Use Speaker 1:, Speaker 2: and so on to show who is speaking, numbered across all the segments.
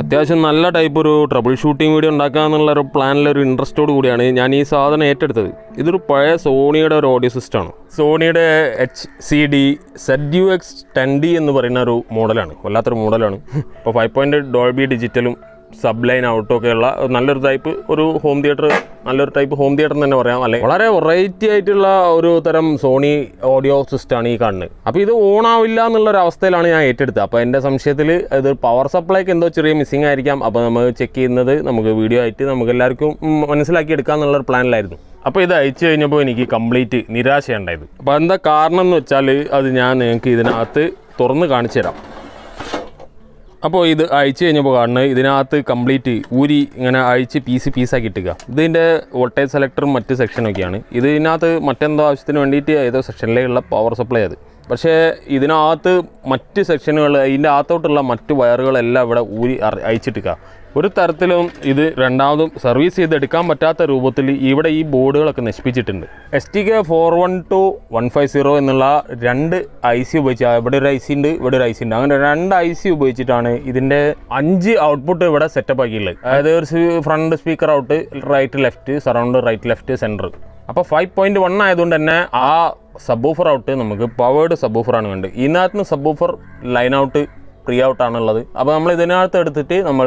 Speaker 1: അത്യാവശ്യം നല്ല ടൈപ്പ് ഒരു ട്രബിൾ ഷൂട്ടിംഗ് വീഡിയോ ഉണ്ടാക്കുക എന്നുള്ള ഒരു പ്ലാനിലൊരു ഇൻട്രസ്റ്റോട് കൂടിയാണ് ഞാൻ ഈ സാധനം ഏറ്റെടുത്തത്. ഇതൊരു പഴയ സോണിയുടെ ഒരു ഓഡിയോ സിസ്റ്റമാണ് സോണിയുടെ H C D Z U X ten D എന്ന് പറയുന്ന ഒരു മോഡലാണ് വല്ലാത്തൊരു മോഡലാണ് ഇപ്പോൾ ഫൈവ് പോയിന്റ് ഡോൾബി ഡിജിറ്റലും സബ് ലൈൻ ഔട്ടൊക്കെയുള്ള നല്ലൊരു ടൈപ്പ് ഒരു ഹോം തിയേറ്റർ നല്ലൊരു ടൈപ്പ് ഹോം തിയേറ്റർ എന്ന് തന്നെ പറയാം. അല്ലെങ്കിൽ വളരെ വെറൈറ്റി ആയിട്ടുള്ള ഒരു തരം സോണി ഓഡിയോ സിസ്റ്റമാണ് ഈ കാണുന്നത്. അപ്പോൾ ഇത് ഓൺ ആവില്ല എന്നുള്ള ഒരു അവസ്ഥയിലാണ് ഞാൻ ഏറ്റെടുത്തത്. അപ്പോൾ എന്റെ സംശയത്തിൽ ഇത് പവർ സപ്ലൈക്ക് എന്തോ ചെറിയ മിസ്സിംഗ് ആയിരിക്കാം. അപ്പോൾ നമ്മൾ ചെക്ക് ചെയ്യുന്നത് നമുക്ക് വീഡിയോ ആയിട്ട് നമുക്ക് എല്ലാവർക്കും മനസ്സിലാക്കി എടുക്കാം എന്നുള്ള ഒരു പ്ലാനിലായിരുന്നു അപ്പോൾ ഇത് അയച്ചു കഴിഞ്ഞപ്പോൾ എനിക്ക് കംപ്ലീറ്റ് നിരാശയുണ്ടായത് അപ്പോൾ എന്താ കാരണം എന്ന് വെച്ചാൽ അത് ഞാൻ നിങ്ങൾക്ക് ഇതിനകത്ത് തുറന്ന് കാണിച്ചു തരാം. അപ്പോൾ ഇത് അയച്ചു കഴിഞ്ഞപ്പോൾ കാണുന്നത് ഇതിനകത്ത് കംപ്ലീറ്റ് ഊരി ഇങ്ങനെ അഴിച്ച് പീസ് പീസാക്കി ഇട്ടുക ഇതിന്റെ വോൾട്ടേജ് സെലക്ടറും മറ്റ് സെക്ഷനൊക്കെയാണ് ഇതിനകത്ത് മറ്റെന്തോ ആവശ്യത്തിന് വേണ്ടിയിട്ട് ഏതോ സെക്ഷനിലേക്കുള്ള പവർ സപ്ലൈ അത്. പക്ഷേ ഇതിനകത്ത് മറ്റ് സെക്ഷനുകൾ ഇതിന്റെ അകത്തോട്ടുള്ള മറ്റ് വയറുകളെല്ലാം ഇവിടെ ഊരി അയച്ചിട്ടുക ഒരു തരത്തിലും ഇത് രണ്ടാമതും സർവീസ് ചെയ്തെടുക്കാൻ പറ്റാത്ത രൂപത്തിൽ ഇവിടെ ഈ ബോർഡുകളൊക്കെ നശിപ്പിച്ചിട്ടുണ്ട്. S T K four one two one five zero എന്നുള്ള രണ്ട് ഐ സി ഉപയോഗിച്ച് ഇവിടെ ഒരു ഐ സി ഉണ്ട് ഇവിടെ ഒരു ഐ സി ഉണ്ട്. അങ്ങനെ രണ്ട് ഐ സി ഉപയോഗിച്ചിട്ടാണ് ഇതിന്റെ അഞ്ച് ഔട്ട്പുട്ട് ഇവിടെ സെറ്റപ്പ് ആക്കിയുള്ളത് അതായത് ഒരു front speaker out right left surround right left centre അപ്പോൾ ഫൈവ് പോയിന്റ് വൺ ആയതുകൊണ്ട് തന്നെ ആ സബ്ബൂഫർ ഔട്ട് നമുക്ക് പവേർഡ് സബ്ബൂഫറാണ് വേണ്ടത്. ഇതിനകത്ത് നിന്ന് സബ്ബൂഫർ ലൈൻ ഔട്ട് പ്രീ ഔട്ടാണുള്ളത് അപ്പോൾ നമ്മൾ ഇതിനകത്ത് എടുത്തിട്ട് നമ്മൾ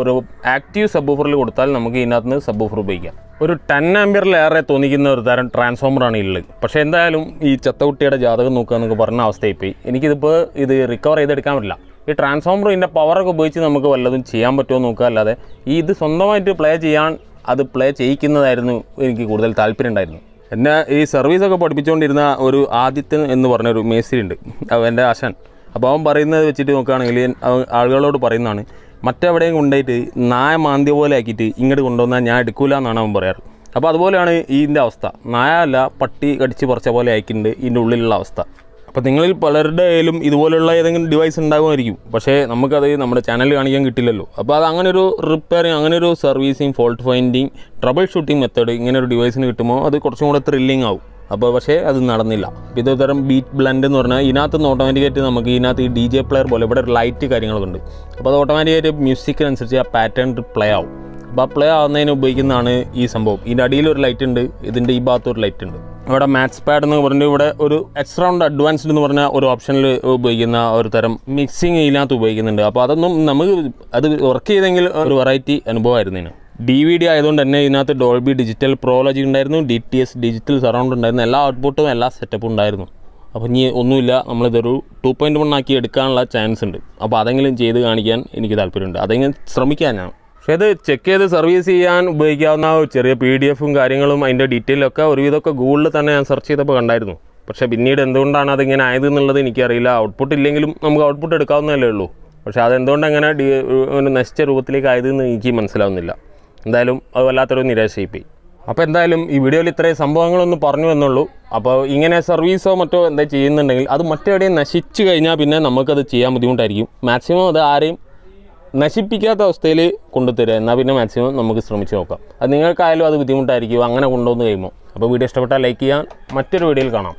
Speaker 1: ഒരു ആക്റ്റീവ് സബ്ബൂഫറിൽ കൊടുത്താൽ നമുക്ക് ഇതിനകത്ത് നിന്ന് സബ്ബൂഫർ ഉപയോഗിക്കാം. ഒരു ടെൻ ആമ്പിയറിലേറെ തോന്നിക്കുന്ന ഒരു തരം ട്രാൻസ്ഫോമറാണ് ഉള്ളത് പക്ഷേ എന്തായാലും ഈ ചത്തകുട്ടിയുടെ ജാതകം നോക്കുക എന്നൊക്കെ പറഞ്ഞ അവസ്ഥയായി പോയി എനിക്കിതിപ്പോൾ ഇത് റിക്കവർ ചെയ്തെടുക്കാൻ പറ്റില്ല. ഈ ട്രാൻസ്ഫോമർ ഇതിന്റെ പവറൊക്കെ ഉപയോഗിച്ച് നമുക്ക് വല്ലതും ചെയ്യാൻ പറ്റുമോ നോക്കുക. അല്ലാതെ ഈ ഇത് സ്വന്തമായിട്ട് പ്ലേ ചെയ്യാൻ അത് പ്ലേ ചെയ്യിക്കുന്നതായിരുന്നു എനിക്ക് കൂടുതൽ താല്പര്യം ഉണ്ടായിരുന്നു എന്നെ ഈ സർവീസൊക്കെ പഠിപ്പിച്ചുകൊണ്ടിരുന്ന ഒരു ആദിത്യൻ എന്ന് പറഞ്ഞൊരു മേസ്ത്രി ഉണ്ട് അവന്റെ ആശാൻ അപ്പോൾ അവൻ പറയുന്നത് വെച്ചിട്ട് നോക്കുകയാണെങ്കിൽ ആളുകളോട് പറയുന്നതാണ് മറ്റെവിടെയും കൊണ്ടുപോയിട്ട് നായ മാന്തിയ പോലെ ആക്കിയിട്ട് ഇങ്ങോട്ട് കൊണ്ടുവന്നാൽ ഞാൻ എടുക്കൂല എന്നാണ് അവൻ പറയാറ്. അപ്പോൾ അതുപോലെയാണ് ഇതിന്റെ അവസ്ഥ. നായ അല്ല പട്ടി കടിച്ച് പറിച്ച പോലെ ആക്കിയിട്ടുണ്ട് ഇതിന്റെ ഉള്ളിലുള്ള അവസ്ഥ. അപ്പോൾ നിങ്ങളിൽ പലരുടെ കയ്യിലും ഇതുപോലെയുള്ള ഏതെങ്കിലും ഡിവൈസ് ഉണ്ടാകുമായിരിക്കും. പക്ഷേ നമുക്കത് നമ്മുടെ ചാനൽ കാണിക്കാൻ കിട്ടില്ലല്ലോ. അപ്പോൾ അത് അങ്ങനെ ഒരു റിപ്പയറിങ് അങ്ങനെ ഒരു servicing fault finding troubleshooting method ഇങ്ങനെ ഒരു ഡിവൈസിന് കിട്ടുമ്പോൾ അത് കുറച്ചും കൂടെ ത്രില്ലിംഗ് ആവും. അപ്പോൾ പക്ഷേ അത് നടന്നില്ല. ഇതൊരു തരം ബീറ്റ് ബ്ലൻഡ് എന്ന് പറഞ്ഞാൽ ഇതിനകത്ത് നിന്ന് ഓട്ടോമാറ്റിക്കായിട്ട് നമുക്ക് ഇതിനകത്ത് ഈ ഡി ജെ പ്ലെയർ പോലെ ഇവിടെ ഒരു ലൈറ്റ് കാര്യങ്ങളൊക്കെ ഉണ്ട്. അപ്പോൾ അത് ഓട്ടോമാറ്റിക്കായിട്ട് മ്യൂസിക്കിനനുസരിച്ച് ആ പാറ്റേൺ പ്ലേ ആവും. അപ്പോൾ ആ പ്ലേ ആവുന്നതിന് ഉപയോഗിക്കുന്നതാണ് ഈ സംഭവം. ഇതിന്റെ അടിയിൽ ഒരു ലൈറ്റ് ഉണ്ട് ഇതിന്റെ ഈ ഭാഗത്ത് ഒരു ലൈറ്റ് ഉണ്ട്. ഇവിടെ മാത്സ് പാഡ് എന്ന് പറഞ്ഞിട്ട് ഇവിടെ ഒരു എക്സ്ട്രാ ഉണ്ട് അഡ്വാൻസ്ഡ് എന്ന് പറഞ്ഞ ഒരു ഓപ്ഷനിൽ ഉപയോഗിക്കുന്ന ഒരു തരം മിക്സിങ് ഇതിനകത്ത് ഉപയോഗിക്കുന്നുണ്ട്. അപ്പോൾ അതൊന്നും നമുക്ക് അത് വർക്ക് ചെയ്തെങ്കിൽ ഒരു വെറൈറ്റി അനുഭവമായിരുന്നു ഡി വി ഡി ആയതുകൊണ്ട് തന്നെ ഇതിനകത്ത് ഡോൾബി ഡിജിറ്റൽ പ്രോളജി ഉണ്ടായിരുന്നു D T S digital surround ഉണ്ടായിരുന്നു എല്ലാ ഔട്ട്പുട്ടും എല്ലാ സെറ്റപ്പും ഉണ്ടായിരുന്നു. അപ്പോൾ ഇനി ഒന്നുമില്ല നമ്മളിതൊരു ടു പോയിന്റ് വൺ ആക്കി എടുക്കാനുള്ള ചാൻസ് ഉണ്ട്. അപ്പോൾ അതെങ്കിലും ചെയ്ത് കാണിക്കാൻ എനിക്ക് താല്പര്യമുണ്ട്. അതെങ്കിലും ശ്രമിക്കാൻ ഞാൻ. പക്ഷേ ഇത് ചെക്ക് ചെയ്ത് സർവീസ് ചെയ്യാൻ ഉപയോഗിക്കാവുന്ന ചെറിയ പി ഡി എഫും കാര്യങ്ങളും അതിന്റെ ഡീറ്റെയിലൊക്കെ ഒരുവിധമൊക്കെ ഗൂഗിളിൽ തന്നെ ഞാൻ സെർച്ച് ചെയ്തപ്പോൾ കണ്ടായിരുന്നു. പക്ഷേ പിന്നീട് എന്തുകൊണ്ടാണ് അതിങ്ങനെ ആയത് എന്നുള്ളത് എനിക്കറിയില്ല. ഔട്ട്പുട്ട് ഇല്ലെങ്കിലും നമുക്ക് ഔട്ട്പുട്ട് എടുക്കാവുന്നതല്ലേ ഉള്ളൂ. പക്ഷേ അതെന്തുകൊണ്ട് അങ്ങനെ ഒരു നശിച്ച രൂപത്തിലേക്ക് ആയതെന്ന് എനിക്ക് മനസ്സിലാവുന്നില്ല. എന്തായാലും അത് വല്ലാത്തൊരു നിരാശയിപ്പി അപ്പോൾ എന്തായാലും ഈ വീഡിയോയിൽ ഇത്രയും സംഭവങ്ങളൊന്നും പറഞ്ഞു എന്നുള്ളൂ. അപ്പോൾ ഇങ്ങനെ സർവീസോ മറ്റോ എന്താ ചെയ്യുന്നുണ്ടെങ്കിൽ അത് മറ്റെവിടെയും നശിച്ചു കഴിഞ്ഞാൽ പിന്നെ നമുക്കത് ചെയ്യാൻ ബുദ്ധിമുട്ടായിരിക്കും. മാക്സിമം അത് ആരെയും നശിപ്പിക്കാത്ത അവസ്ഥയിൽ കൊണ്ടുതരിക എന്നാൽ പിന്നെ മാക്സിമം നമുക്ക് ശ്രമിച്ചു നോക്കാം. അത് നിങ്ങൾക്കായാലും അത് ബുദ്ധിമുട്ടായിരിക്കും. അങ്ങനെ കൊണ്ടുവന്ന് കഴിയുമ്പോൾ. അപ്പോൾ വീഡിയോ ഇഷ്ടപ്പെട്ടാൽ ലൈക്ക് ചെയ്യാൻ മറ്റൊരു വീഡിയോയിൽ കാണാം.